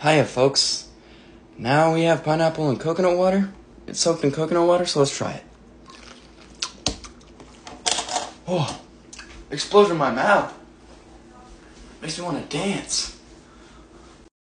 Hiya, folks. Now we have pineapple and coconut water. It's soaked in coconut water, so let's try it. Oh, explosion in my mouth. Makes me want to dance.